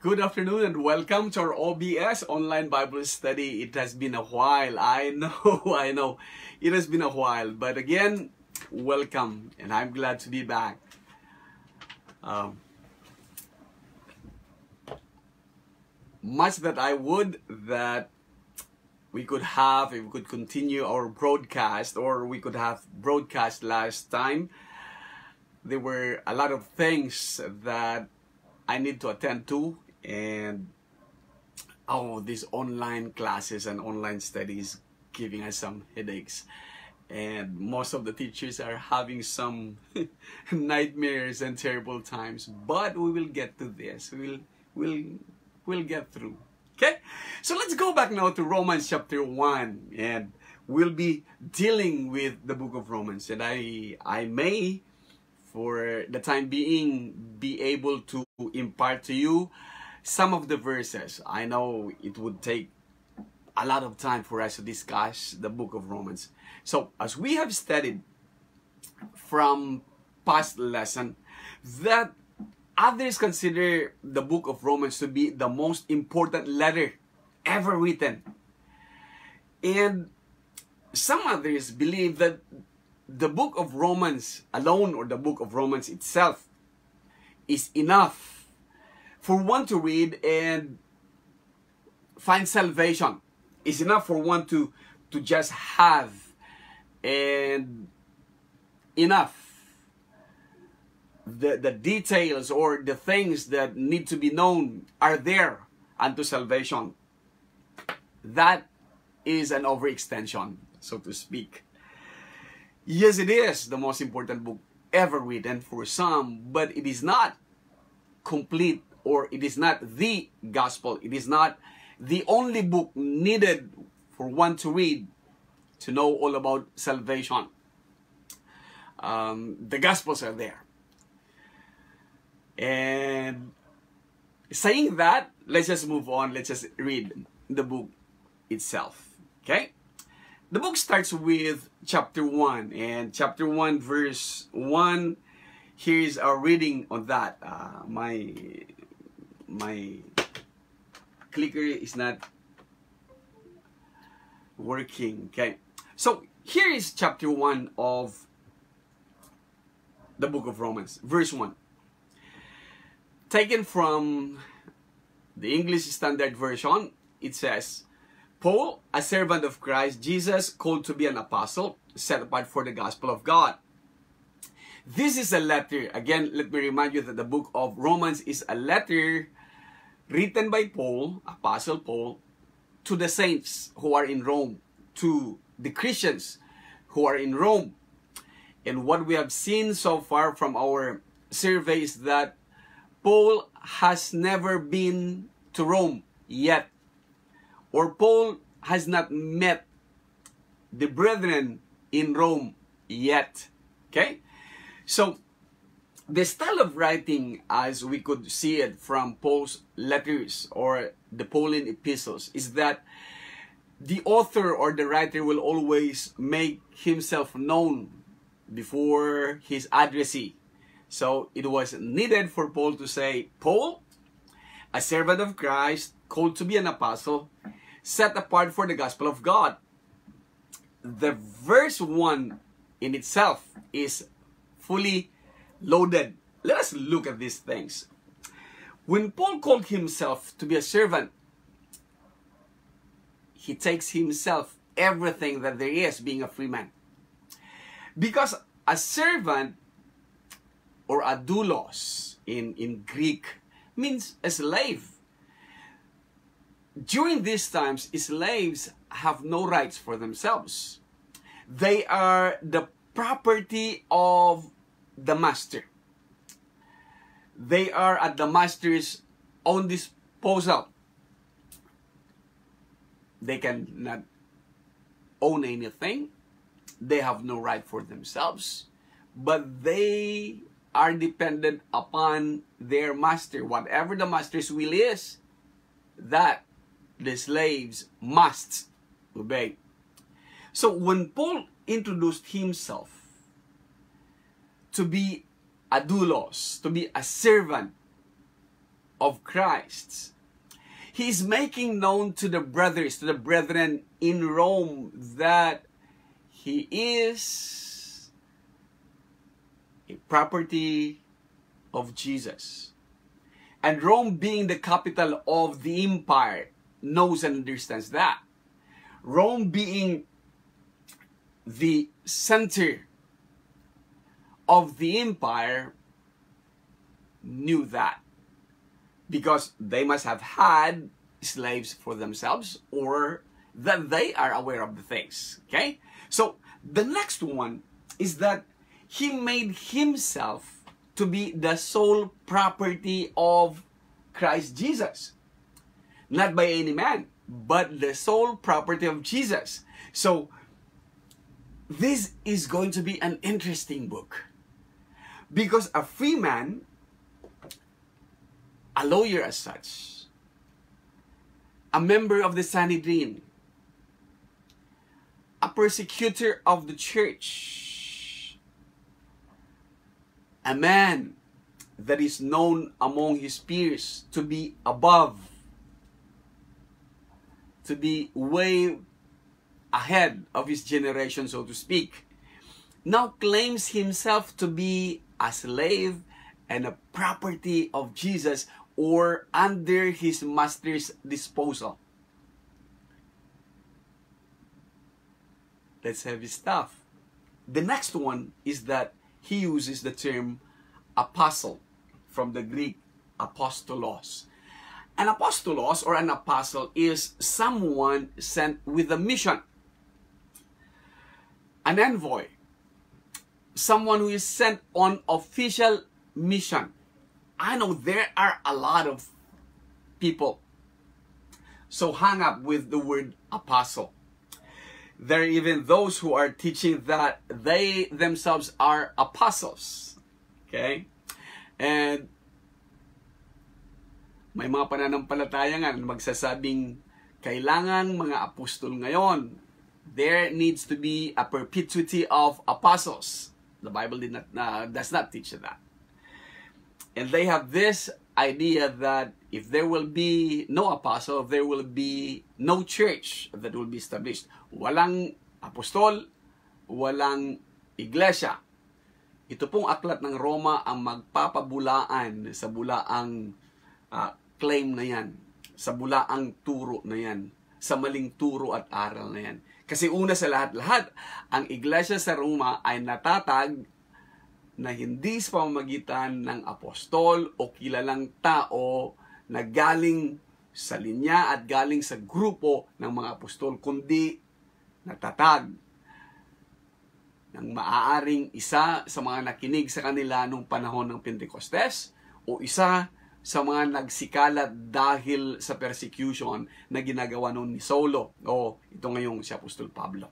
Good afternoon and welcome to our OBS online Bible study. It has been a while. I know, I know. It has been a while. But again, welcome. And I'm glad to be back. Um, much that I would that we could have, if we could continue our broadcast, or we could have broadcast last time. There were a lot of things that I need to attend to, and oh, these online classes and online studies giving us some headaches. And most of the teachers are having some nightmares and terrible times. But we will get to this. We'll we'll we'll get through. Okay? So let's go back now to Romans chapter 1 and we'll be dealing with the book of Romans and I I may for the time being be able to impart to you some of the verses. I know it would take a lot of time for us to discuss the book of Romans. So, as we have studied from past lesson that others consider the book of Romans to be the most important letter ever written. And some others believe that the book of Romans alone or the book of Romans itself is enough for one to read and find salvation. Is enough for one to to just have and enough the, the details or the things that need to be known are there unto salvation. That is an overextension, so to speak. Yes, it is the most important book ever written for some, but it is not complete or it is not the gospel. It is not the only book needed for one to read to know all about salvation. Um, the gospels are there. And saying that, let's just move on. Let's just read the book itself. Okay? The book starts with chapter 1 and chapter 1 verse 1 here's our reading on that. Uh, my my clicker is not working. Okay. So here is chapter 1 of the book of Romans, verse 1. Taken from the English Standard Version, it says, Paul, a servant of Christ Jesus, called to be an apostle, set apart for the gospel of God. This is a letter. Again, let me remind you that the book of Romans is a letter written by Paul, Apostle Paul, to the saints who are in Rome, to the Christians who are in Rome. And what we have seen so far from our survey is that Paul has never been to Rome yet or Paul has not met the brethren in Rome yet. Okay? So, the style of writing, as we could see it from Paul's letters or the Pauline epistles, is that the author or the writer will always make himself known before his addressee. So, it was needed for Paul to say, Paul, a servant of Christ, called to be an apostle, set apart for the gospel of God. The verse 1 in itself is fully loaded. Let us look at these things. When Paul called himself to be a servant, he takes himself everything that there is being a free man. Because a servant or a doulos in, in Greek means a slave during these times, slaves have no rights for themselves. They are the property of the master. They are at the master's own disposal. They cannot own anything. They have no right for themselves. But they are dependent upon their master. Whatever the master's will is, that the slaves must obey. So when Paul introduced himself to be a doulos, to be a servant, of Christ. He is making known to the brothers, to the brethren in Rome, that he is a property of Jesus. And Rome, being the capital of the empire, knows and understands that. Rome being the center of the empire knew that because they must have had slaves for themselves or that they are aware of the things. Okay? So the next one is that he made himself to be the sole property of Christ Jesus. Not by any man, but the sole property of Jesus. So this is going to be an interesting book. Because a free man a lawyer as such, a member of the Sanhedrin, a persecutor of the church, a man that is known among his peers to be above, to be way ahead of his generation, so to speak, now claims himself to be a slave and a property of Jesus or under his master's disposal. That's heavy stuff. The next one is that he uses the term apostle from the Greek apostolos. An apostolos or an apostle is someone sent with a mission, an envoy, someone who is sent on official mission. I know there are a lot of people so hung up with the word apostle. There are even those who are teaching that they themselves are apostles. Okay? And may mga pananampalataya nga magsasabing kailangan mga apostol ngayon. There needs to be a perpetuity of apostles. The Bible did not uh, does not teach that. And they have this idea that if there will be no apostle, there will be no church that will be established. Walang apostol, walang iglesia. Ito pong aklat ng Roma ang magpapabulaan sa bulaang uh, claim na yan, sa bulaang turo na yan, sa maling turo at aral na yan. Kasi una sa lahat-lahat, ang iglesia sa Roma ay natatag na hindi sa pamamagitan ng apostol o kilalang tao na galing sa linya at galing sa grupo ng mga apostol, kundi natatag ng maaaring isa sa mga nakinig sa kanila nung panahon ng Pentecostes o isa sa mga nagsikalat dahil sa persecution na ginagawa noon ni Solo o ito ngayong si Apostol Pablo.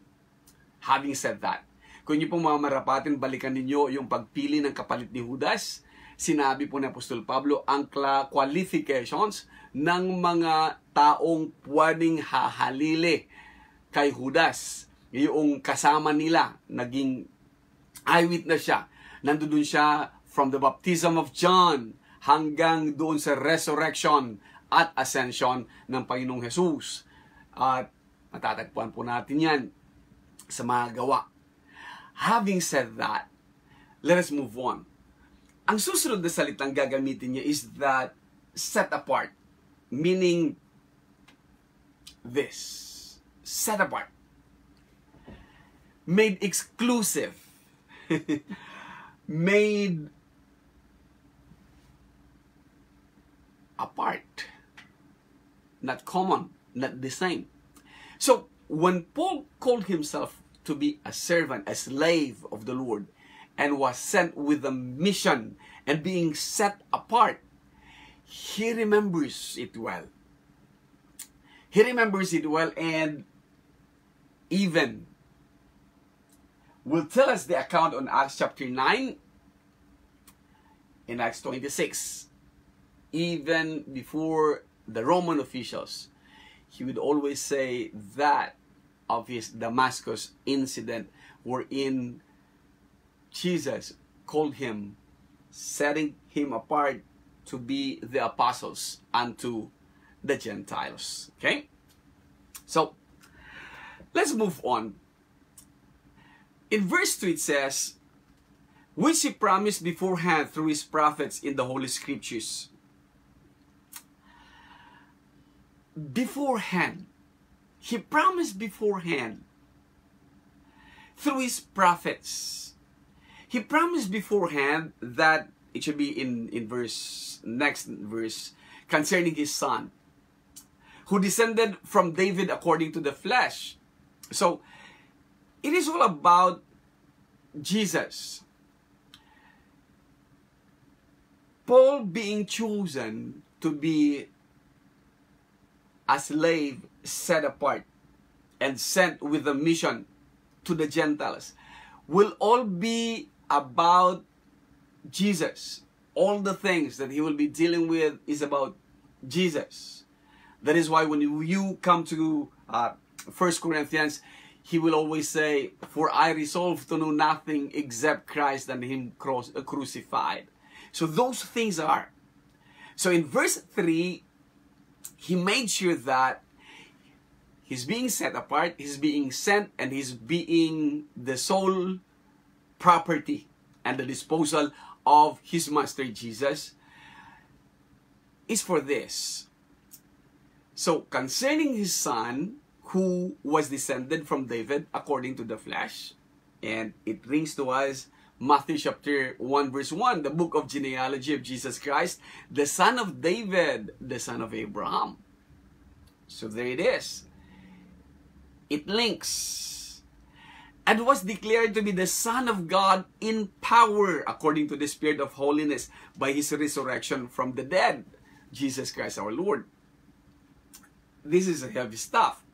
Having said that, kung niyo pong mga marapatin, balikan ninyo yung pagpili ng kapalit ni Judas. Sinabi po ni Apostol Pablo ang qualifications ng mga taong pwedeng hahalili kay Judas. Yung kasama nila, naging eyewitness siya. Nandun siya from the baptism of John hanggang doon sa resurrection at ascension ng Panginoong Jesus. At matatagpuan po natin yan sa mga gawa Having said that, let us move on. Ang susunod na salitang gagamitin niya is that set apart. Meaning this. Set apart. Made exclusive. Made apart. Not common. Not the same. So, when Paul called himself to be a servant, a slave of the Lord, and was sent with a mission and being set apart, he remembers it well. He remembers it well and even will tell us the account on Acts chapter 9 in Acts 26. Even before the Roman officials, he would always say that of his Damascus incident wherein Jesus called him, setting him apart to be the apostles unto the Gentiles. Okay? So, let's move on. In verse 2 it says, which he promised beforehand through his prophets in the Holy Scriptures. Beforehand. He promised beforehand through his prophets. He promised beforehand that it should be in, in verse next verse concerning his son who descended from David according to the flesh. So it is all about Jesus. Paul being chosen to be a slave set apart and sent with a mission to the Gentiles will all be about Jesus. All the things that he will be dealing with is about Jesus. That is why when you come to uh, 1 Corinthians, he will always say, For I resolve to know nothing except Christ and him cross, uh, crucified. So those things are. So in verse 3, he made sure that he's being set apart, he's being sent, and he's being the sole property and the disposal of his master Jesus is for this. So concerning his son, who was descended from David according to the flesh, and it rings to us Matthew chapter 1 verse 1, the book of genealogy of Jesus Christ, the son of David, the son of Abraham. So there it is. It links. And was declared to be the Son of God in power according to the Spirit of holiness by His resurrection from the dead, Jesus Christ our Lord. This is heavy stuff.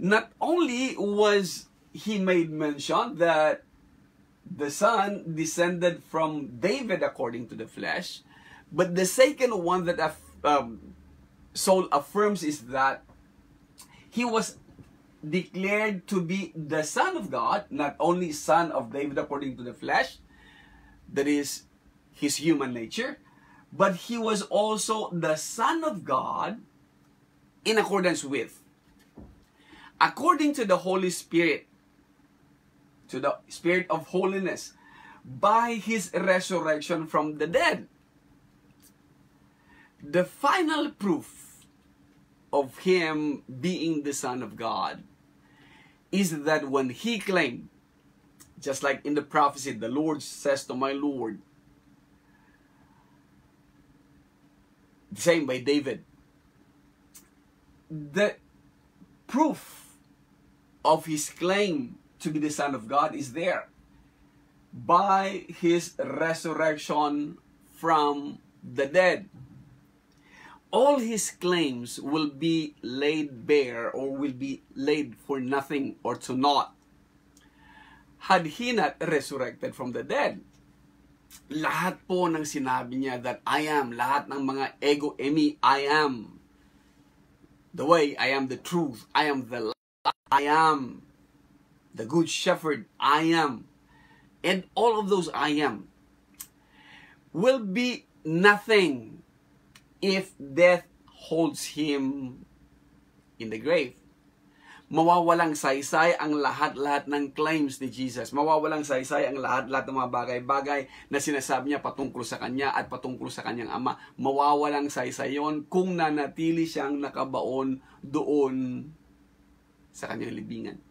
Not only was he made mention that the son descended from David according to the flesh. But the second one that um, Saul affirms is that he was declared to be the son of God, not only son of David according to the flesh, that is his human nature, but he was also the son of God in accordance with, according to the Holy Spirit, to the Spirit of holiness by His resurrection from the dead. The final proof of Him being the Son of God is that when He claimed, just like in the prophecy, the Lord says to my Lord, same by David, the proof of his claim to be the Son of God is there by his resurrection from the dead. All his claims will be laid bare or will be laid for nothing or to naught had he not resurrected from the dead. Lahat po ng sinabi niya that I am, lahat ng mga ego emi, I am. The way, I am the truth, I am the light, I am the good shepherd, I am, and all of those I am will be nothing if death holds him in the grave. Mawawalang saysay ang lahat-lahat ng claims ni Jesus. Mawawalang saysay ang lahat-lahat ng mga bagay-bagay na sinasabi niya patungkol sa kanya at patungkol sa kanyang ama. Mawawalang saysay yon kung nanatili siyang nakabaon doon sa kanyang libingan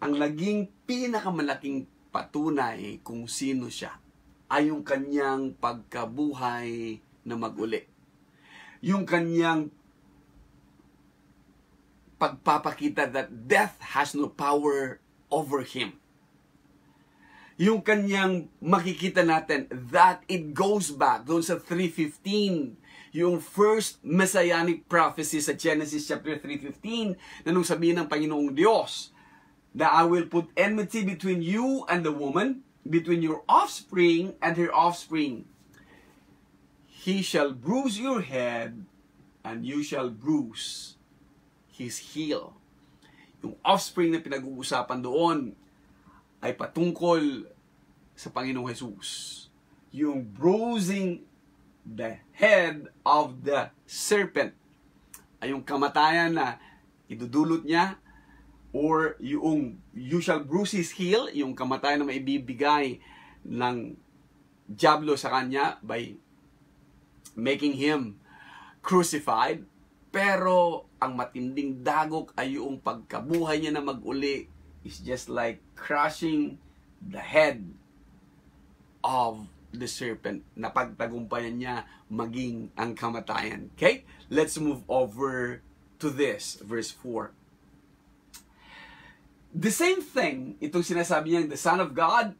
ang naging pinakamalaking patunay kung sino siya ay yung kanyang pagkabuhay na maguli. Yung kanyang pagpapakita that death has no power over him. Yung kanyang makikita natin that it goes back doon sa 315 yung first messianic prophecy sa Genesis chapter 3.15 na nung sabihin ng Panginoong Diyos that I will put enmity between you and the woman, between your offspring and her offspring. He shall bruise your head, and you shall bruise his heel. Yung offspring na pinag-uusapan doon ay patungkol sa Panginoong Jesus. yung bruising the head of the serpent. Ay yung kamatayan na idudulot niya or yung you shall bruise heel, yung kamatayan na maibibigay ng Diablo sa kanya by making him crucified. Pero ang matinding dagok ay yung pagkabuhay niya na maguli is just like crushing the head of the serpent na pagtagumpayan niya maging ang kamatayan. Okay? Let's move over to this, verse 4. The same thing, itong sinasabi niya, the Son of God,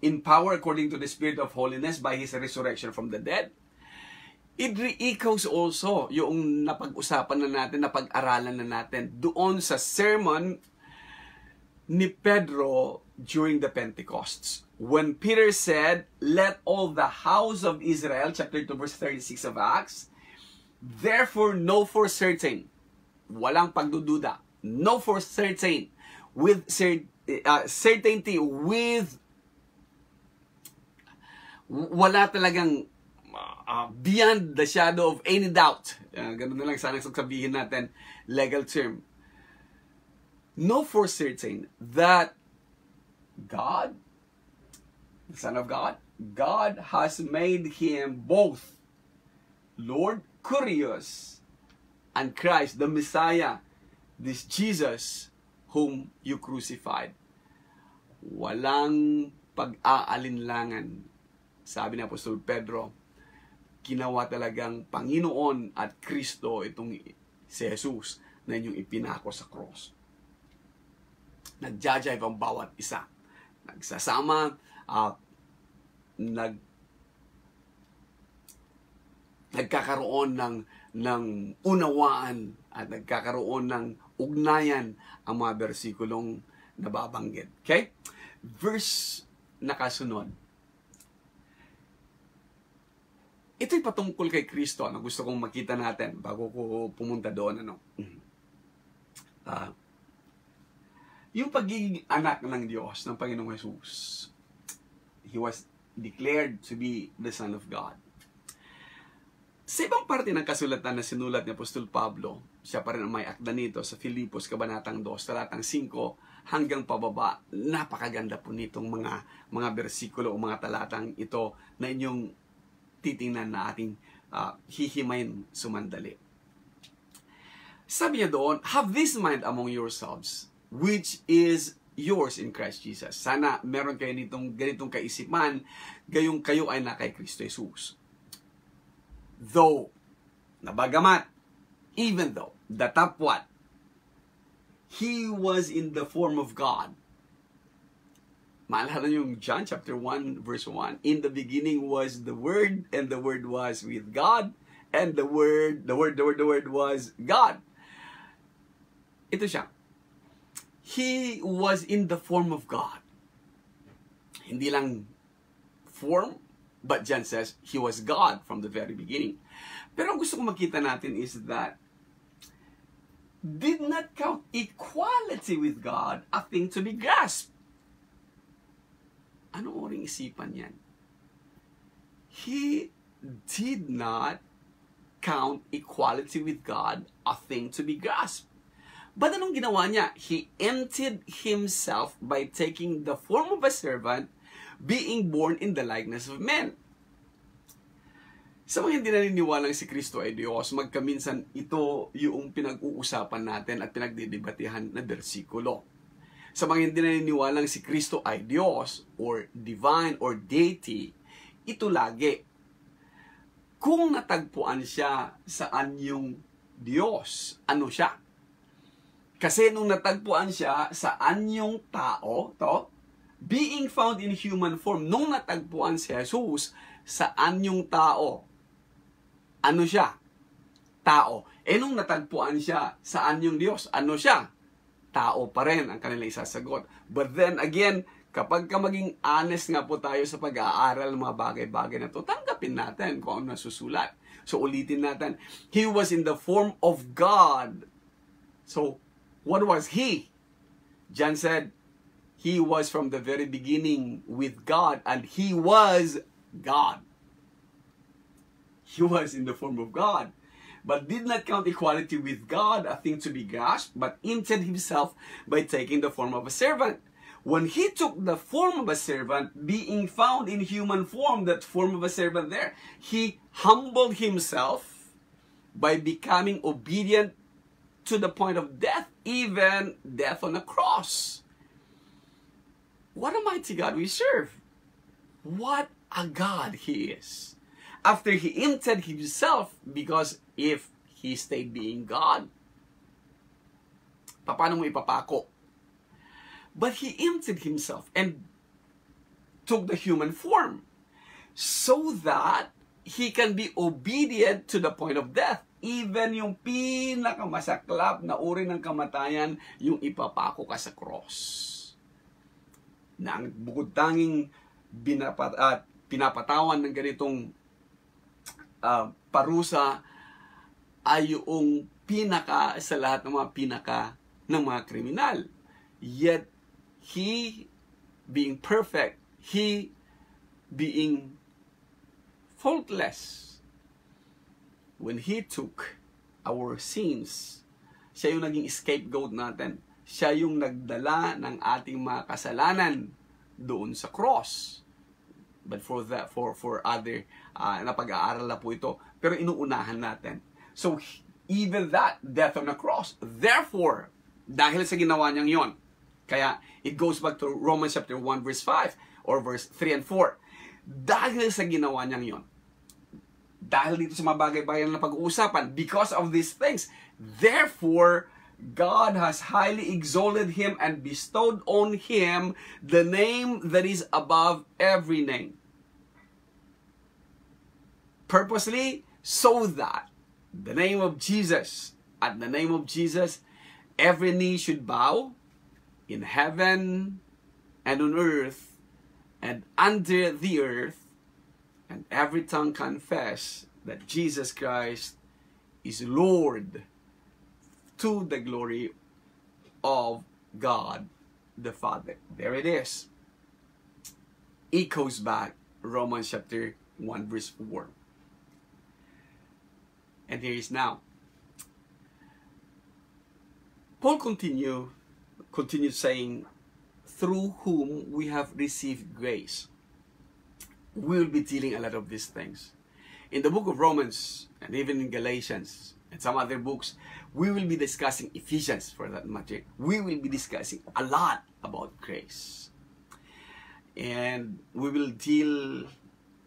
in power according to the Spirit of holiness by His resurrection from the dead, it re-echoes also yung napag-usapan na natin, napag-aralan na natin doon sa sermon ni Pedro during the Pentecosts. When Peter said, Let all the house of Israel, chapter 2, verse 36 of Acts, therefore know for certain, walang pagdududa, know for certain, with cer- uh, certainty, with wala talagang uh, beyond the shadow of any doubt. Uh, ganun na lang sana sabihin natin, legal term. Know for certain that God, the Son of God, God has made him both Lord Curious and Christ, the Messiah, this Jesus whom you crucified. Walang pag-aalinlangan. Sabi ni Apostol Pedro, ginawa talagang Panginoon at Kristo itong si Jesus na inyong ipinako sa cross. Nagjajive ang bawat isa. Nagsasama at nag nagkakaroon ng ng unawaan at nagkakaroon ng ugnayan ang mga bersikulong nababanggit. Okay? Verse na kasunod. Ito'y patungkol kay Kristo na gusto kong makita natin bago ko pumunta doon. Ano? Uh, yung pagiging anak ng Diyos, ng Panginoong Jesus, He was declared to be the Son of God. Sa ibang parte ng kasulatan na sinulat ni Apostol Pablo, siya pa rin ang may akda nito sa Filipos, Kabanatang 2, talatang 5 hanggang pababa. Napakaganda po nitong mga, mga bersikulo o mga talatang ito na inyong titingnan na ating uh, hihimayin sumandali. Sabi niya doon, have this mind among yourselves, which is yours in Christ Jesus. Sana meron kayo nitong ganitong kaisipan, gayong kayo ay na kay Kristo Jesus though, nabagamat, even though, the top what? He was in the form of God. Maalala yung John chapter 1 verse 1. In the beginning was the Word, and the Word was with God, and the Word, the Word, the Word, the Word was God. Ito siya. He was in the form of God. Hindi lang form, But John says he was God from the very beginning. Pero ang gusto kong makita natin is that did not count equality with God a thing to be grasped. Ano oring isipan yan? He did not count equality with God a thing to be grasped. But anong ginawa niya? He emptied himself by taking the form of a servant being born in the likeness of men. Sa mga hindi naniniwalang si Kristo ay Diyos, magkaminsan ito yung pinag-uusapan natin at pinagdidebatehan na bersikulo. Sa mga hindi naniniwalang si Kristo ay Diyos or divine or deity, ito lagi. Kung natagpuan siya sa anyong Diyos, ano siya? Kasi nung natagpuan siya sa anyong tao, to, being found in human form, nung natagpuan si Jesus sa anyong tao, ano siya? Tao. Eh nung natagpuan siya sa anyong Diyos, ano siya? Tao pa rin ang kanilang isasagot. But then again, kapag ka maging honest nga po tayo sa pag-aaral ng mga bagay-bagay na to, tanggapin natin kung ano nasusulat. So ulitin natin, He was in the form of God. So, what was He? John said, He was from the very beginning with God and He was God. He was in the form of God, but did not count equality with God a thing to be grasped, but emptied himself by taking the form of a servant. When he took the form of a servant, being found in human form, that form of a servant there, he humbled himself by becoming obedient to the point of death, even death on a cross. What a mighty God we serve! What a God He is! After He emptied Himself, because if He stayed being God, paano mo ipapako? But He emptied Himself and took the human form so that He can be obedient to the point of death. Even yung pinakamasaklap na uri ng kamatayan, yung ipapako ka sa cross. Na ang bukod tanging binapat, uh, pinapatawan ng ganitong uh, parusa ay yung pinaka sa lahat ng mga pinaka ng mga kriminal. Yet, He being perfect, He being faultless, when He took our sins, siya yung naging scapegoat natin. Siya yung nagdala ng ating mga kasalanan doon sa cross. But for that, for for other, uh, napag-aaral na po ito. Pero inuunahan natin. So, even that, death on the cross. Therefore, dahil sa ginawa niyang yon, kaya it goes back to Romans chapter 1 verse 5 or verse 3 and 4. Dahil sa ginawa niyang yon, dahil dito sa mga bagay-bagay na pag-uusapan, because of these things, therefore, God has highly exalted him and bestowed on him the name that is above every name. Purposely, so that the name of Jesus, at the name of Jesus, every knee should bow in heaven and on earth and under the earth, and every tongue confess that Jesus Christ is Lord to the glory of God the Father. There it is. Echoes back Romans chapter 1 verse 4. And here is now. Paul continue, continues saying, through whom we have received grace. We will be dealing a lot of these things. In the book of Romans, and even in Galatians, and some other books, we will be discussing Ephesians for that matter. We will be discussing a lot about grace. And we will deal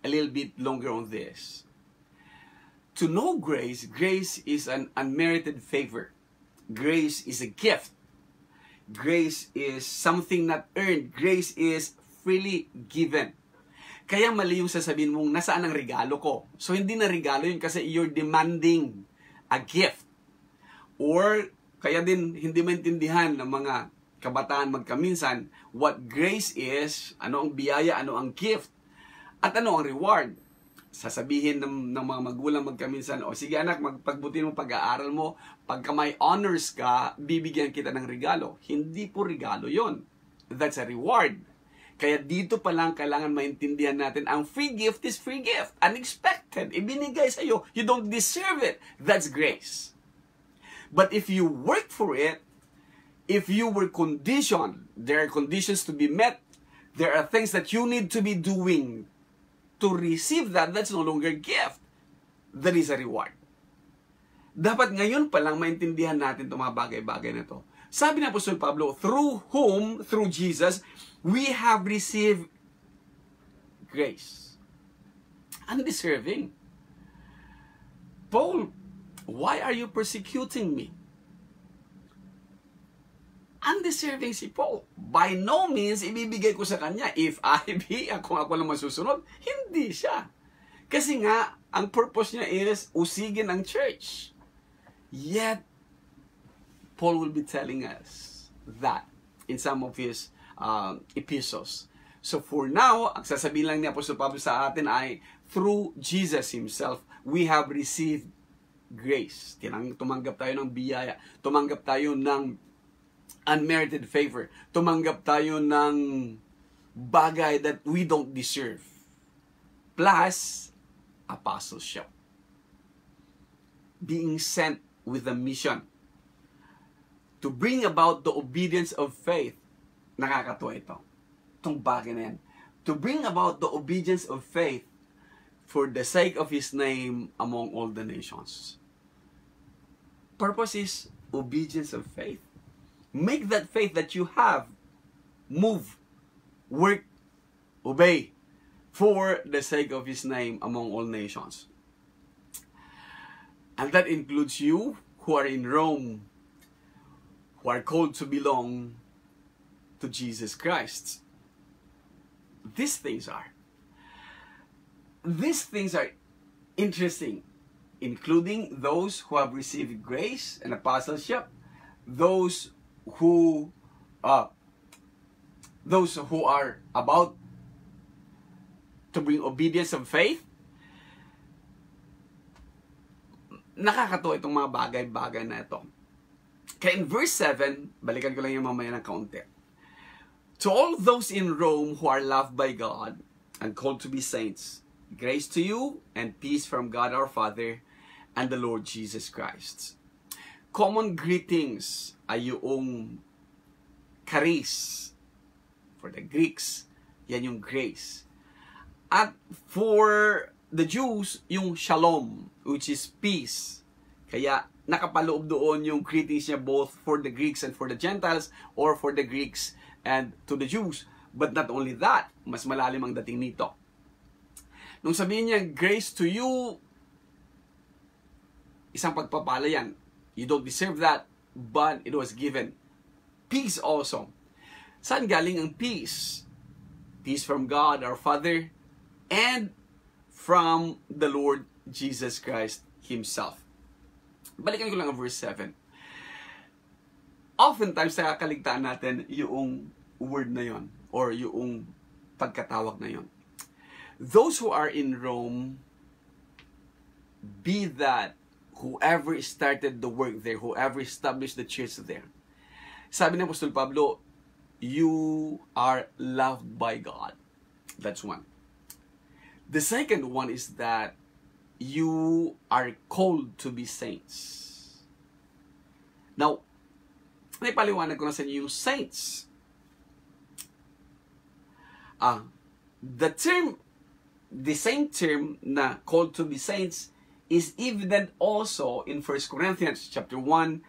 a little bit longer on this. To know grace, grace is an unmerited favor. Grace is a gift. Grace is something not earned. Grace is freely given. Kaya mali yung sasabihin mong, nasaan ang regalo ko? So, hindi na regalo yun kasi you're demanding a gift. Or, kaya din hindi maintindihan ng mga kabataan magkaminsan what grace is, ano ang biyaya, ano ang gift, at ano ang reward. Sasabihin ng, ng mga magulang magkaminsan, o sige anak, magpagbuti mo pag-aaral mo, pagka may honors ka, bibigyan kita ng regalo. Hindi po regalo yon. That's a reward. Kaya dito pa lang kailangan maintindihan natin, ang free gift is free gift. Unexpected. Ibinigay sa iyo. You don't deserve it. That's grace. But if you work for it, if you were conditioned, there are conditions to be met, there are things that you need to be doing to receive that, that's no longer gift. That is a reward. Dapat ngayon pa lang maintindihan natin itong mga bagay-bagay na to. Sabi ni Apostol Pablo, through whom, through Jesus, we have received grace. Undeserving. Paul, why are you persecuting me? Undeserving si Paul. By no means, ibibigay ko sa kanya. If I be, kung ako lang masusunod, hindi siya. Kasi nga, ang purpose niya is usigin ang church. Yet, Paul will be telling us that in some of his um, epistles. So for now, ang sasabihin lang ni Apostol Pablo sa atin ay, through Jesus Himself, we have received grace. Tinang, tumanggap tayo ng biyaya. Tumanggap tayo ng unmerited favor. Tumanggap tayo ng bagay that we don't deserve. Plus, apostleship. Being sent with a mission to bring about the obedience of faith. Nakakatuwa ito. Itong bagay na yan. To bring about the obedience of faith for the sake of His name among all the nations. Purpose is obedience of faith. Make that faith that you have move, work, obey for the sake of His name among all nations. And that includes you who are in Rome, who are called to belong to Jesus Christ. These things are. These things are interesting, including those who have received grace and apostleship, those who uh, those who are about to bring obedience of faith, nakakatuwa itong mga bagay-bagay na ito. Kaya in verse 7, balikan ko lang yung mamaya ng kaunti. To all those in Rome who are loved by God and called to be saints, grace to you and peace from God our Father and the Lord Jesus Christ. Common greetings ay yung charis. For the Greeks, yan yung grace. At for the Jews, yung shalom, which is peace. Kaya nakapaloob doon yung greetings niya both for the Greeks and for the Gentiles or for the Greeks and to the Jews. But not only that, mas malalim ang dating nito. Nung sabihin niya, grace to you, isang pagpapala yan. You don't deserve that, but it was given. Peace also. Saan galing ang peace? Peace from God, our Father, and from the Lord Jesus Christ Himself. Balikan ko lang ang verse 7. Oftentimes, nakakaligtaan natin yung word na yon or yung pagkatawag na yon. Those who are in Rome, be that whoever started the work there, whoever established the church there. Sabi ng Apostol Pablo, you are loved by God. That's one. The second one is that you are called to be saints. Now, may paliwanag ko na sa inyo yung saints. Ah, the term, the same term na called to be saints is evident also in 1 Corinthians chapter 1,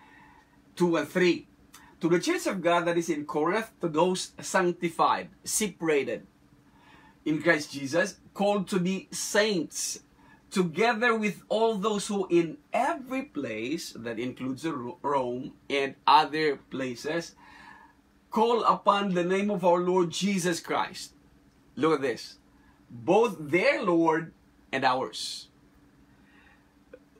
2, and 3. To the church of God that is in Corinth, to those sanctified, separated in Christ Jesus, called to be saints, together with all those who in every place, that includes Rome and other places, call upon the name of our Lord Jesus Christ. Look at this. Both their Lord and ours.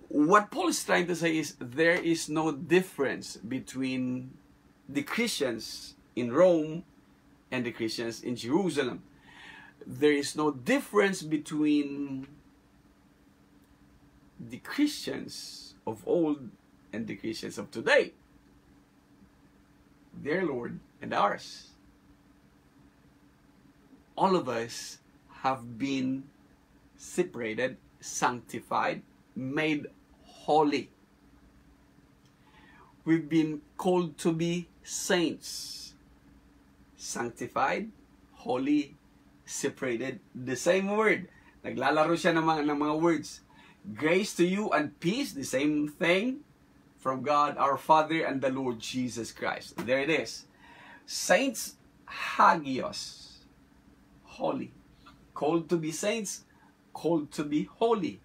What Paul is trying to say is there is no difference between the Christians in Rome and the Christians in Jerusalem. There is no difference between the Christians of old and the Christians of today. Their Lord and ours. All of us have been separated, sanctified, made holy. We've been called to be saints, sanctified, holy, separated. The same word. Naglalaro siya ng mga, ng mga words. Grace to you and peace, the same thing from God our Father and the Lord Jesus Christ. There it is. Saints hagios, holy. Called to be saints, called to be holy.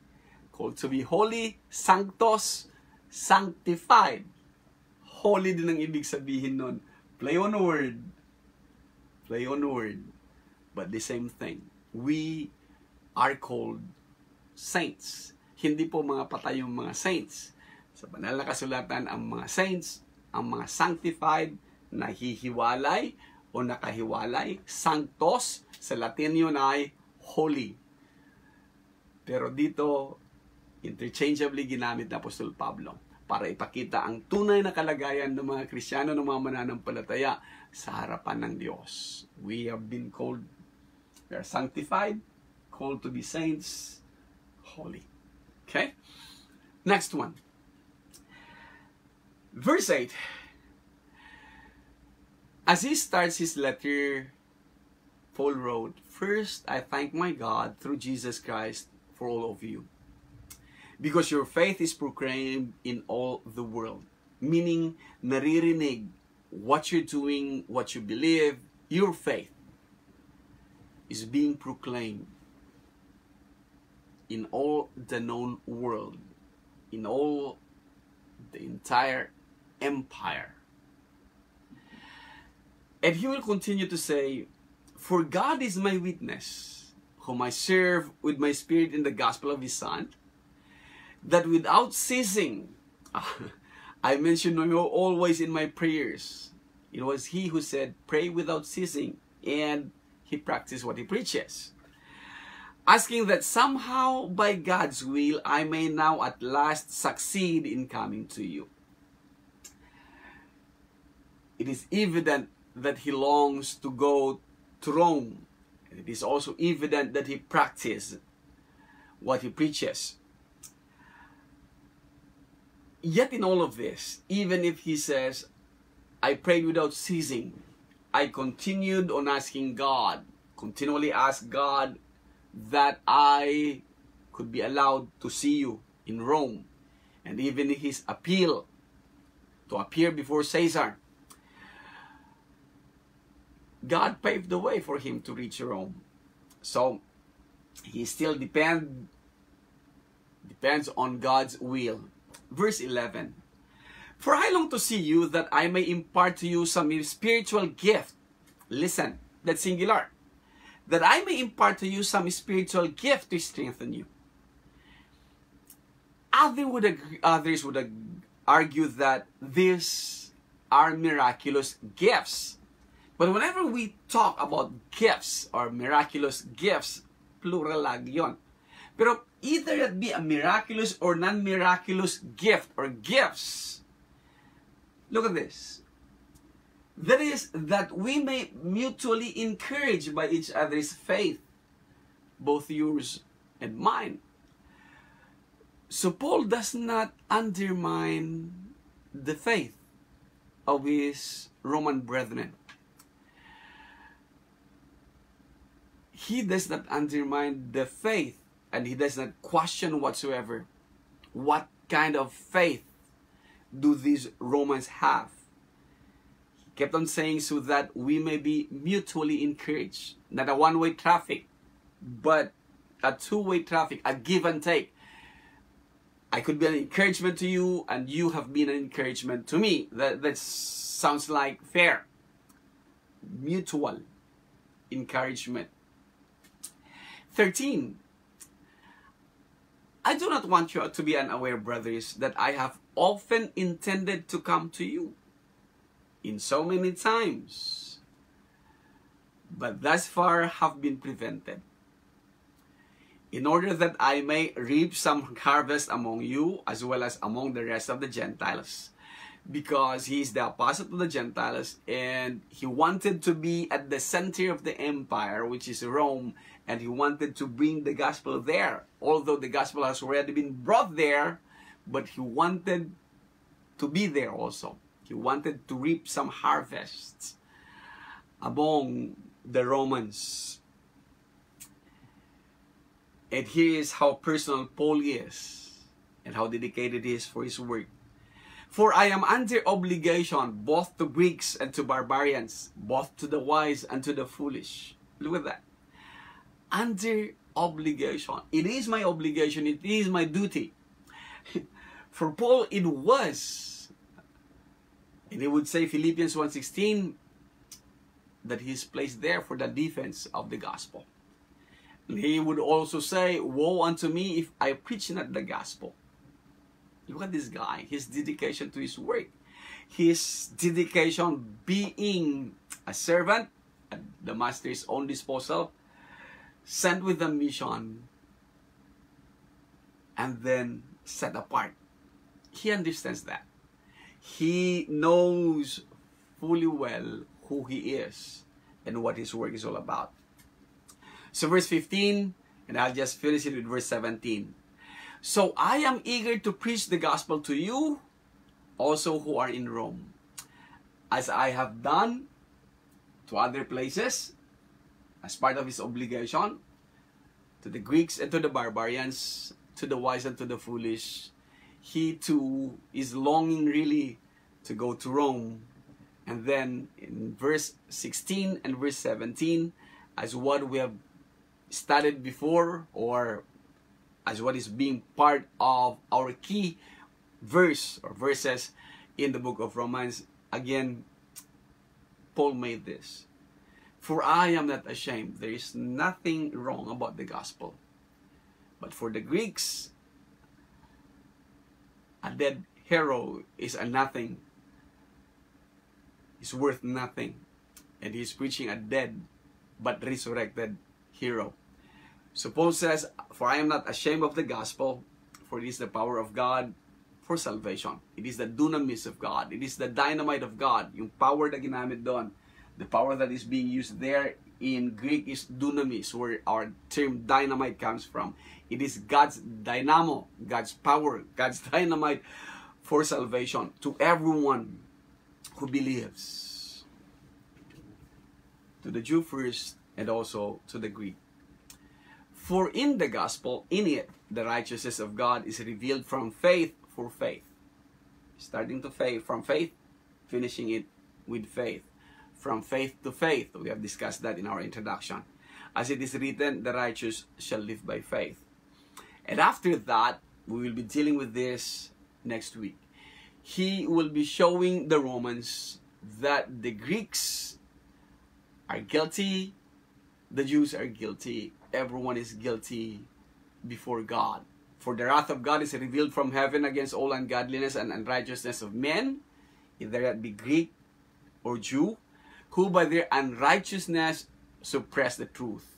Called to be holy, sanctos, sanctified. Holy din ang ibig sabihin nun. Play on word. Play on word. But the same thing. We are called saints. Hindi po mga patay yung mga saints. Sa banal na kasulatan, ang mga saints, ang mga sanctified, nahihiwalay o nakahiwalay. Sanctos, sa Latin yun ay holy. Pero dito, interchangeably ginamit ng Apostol Pablo. para ipakita ang tunay na kalagayan ng mga Kristiyano ng mga mananampalataya sa harapan ng Diyos. We have been called, we are sanctified, called to be saints, holy. Okay? Next one. Verse 8. As he starts his letter, Paul wrote, First, I thank my God through Jesus Christ for all of you. Because your faith is proclaimed in all the world. Meaning, naririnig what you're doing, what you believe, your faith is being proclaimed in all the known world, in all the entire empire. And he will continue to say, For God is my witness, whom I serve with my spirit in the gospel of his Son, that without ceasing, I mention you always in my prayers. It was he who said, Pray without ceasing, and he practiced what he preaches. Asking that somehow by God's will I may now at last succeed in coming to you. It is evident that he longs to go to Rome. It is also evident that he practices what he preaches. Yet in all of this, even if he says, I prayed without ceasing, I continued on asking God, continually ask God that I could be allowed to see you in Rome. And even his appeal to appear before Caesar, God paved the way for him to reach Rome. So he still depend depends on God's will. Verse 11. For I long to see you that I may impart to you some spiritual gift. Listen, that's singular. That I may impart to you some spiritual gift to strengthen you. Others would agree, others would argue that these are miraculous gifts. But whenever we talk about gifts or miraculous gifts, plural lag yon. Pero either it be a miraculous or non-miraculous gift or gifts, look at this. That is that we may mutually encourage by each other's faith, both yours and mine. So Paul does not undermine the faith of his Roman brethren. He does not undermine the faith and he does not question whatsoever what kind of faith do these Romans have. Kept on saying so that we may be mutually encouraged. Not a one way traffic, but a two way traffic, a give and take. I could be an encouragement to you, and you have been an encouragement to me. That, that sounds like fair. Mutual encouragement. 13. I do not want you to be unaware, brothers, that I have often intended to come to you in so many times, but thus far have been prevented, in order that I may reap some harvest among you as well as among the rest of the Gentiles. Because he is the apostle to the Gentiles and he wanted to be at the center of the empire, which is Rome, and he wanted to bring the gospel there. Although the gospel has already been brought there, but he wanted to be there also. He wanted to reap some harvests among the Romans. And here is how personal Paul is and how dedicated he is for his work. For I am under obligation both to Greeks and to barbarians, both to the wise and to the foolish. Look at that under obligation. It is my obligation, it is my duty. For Paul, it was. And he would say Philippians 1.16 that he is placed there for the defense of the gospel. And he would also say, Woe unto me if I preach not the gospel. Look at this guy, his dedication to his work. His dedication being a servant at the master's own disposal sent with a mission, and then set apart he understands that. He knows fully well who he is and what his work is all about. So verse 15, and I'll just finish it with verse 17. So I am eager to preach the gospel to you also who are in Rome, as I have done to other places as part of his obligation to the Greeks and to the barbarians, to the wise and to the foolish. He too is longing really to go to Rome. And then in verse 16 and verse 17, as what we have studied before, or as what is being part of our key verse or verses in the book of Romans, again, Paul made this. For I am not ashamed. There is nothing wrong about the gospel. But for the Greeks, a dead hero is a nothing. He's worth nothing. And he's preaching a dead but resurrected hero. So Paul says, For I am not ashamed of the gospel, for it is the power of God for salvation. It is the dunamis of God. It is the dynamite of God. Yung power na ginamit doon. The power that is being used there in Greek is dunamis, where our term dynamite comes from. It is God's dynamo, God's power, God's dynamite for salvation to everyone who believes. To the Jew first, and also to the Greek. For in the gospel, in it, the righteousness of God is revealed from faith for faith. Starting to faith, from faith, finishing it with faith. From faith to faith. We have discussed that in our introduction. As it is written, the righteous shall live by faith. And after that, we will be dealing with this next week. He will be showing the Romans that the Greeks are guilty, the Jews are guilty, everyone is guilty before God. For the wrath of God is revealed from heaven against all ungodliness and unrighteousness of men, either that be Greek or Jew, who by their unrighteousness suppress the truth.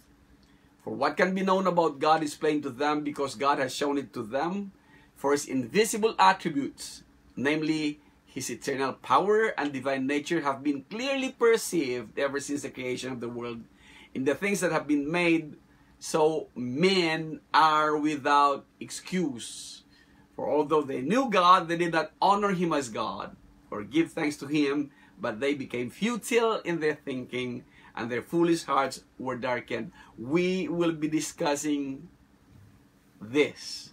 For what can be known about God is plain to them because God has shown it to them. For his invisible attributes, namely his eternal power and divine nature, have been clearly perceived ever since the creation of the world in the things that have been made so men are without excuse. For although they knew God, they did not honor him as God or give thanks to him, but they became futile in their thinking and their foolish hearts were darkened. We will be discussing this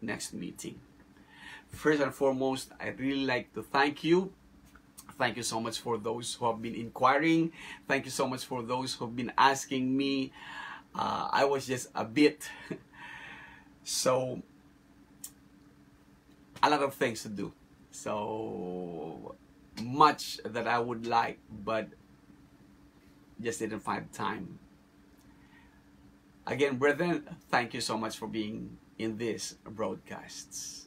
next meeting. First and foremost, I'd really like to thank you. Thank you so much for those who have been inquiring. Thank you so much for those who have been asking me uh, I was just a bit so a lot of things to do so much that I would like but just didn't find time. Again brethren thank you so much for being in this broadcasts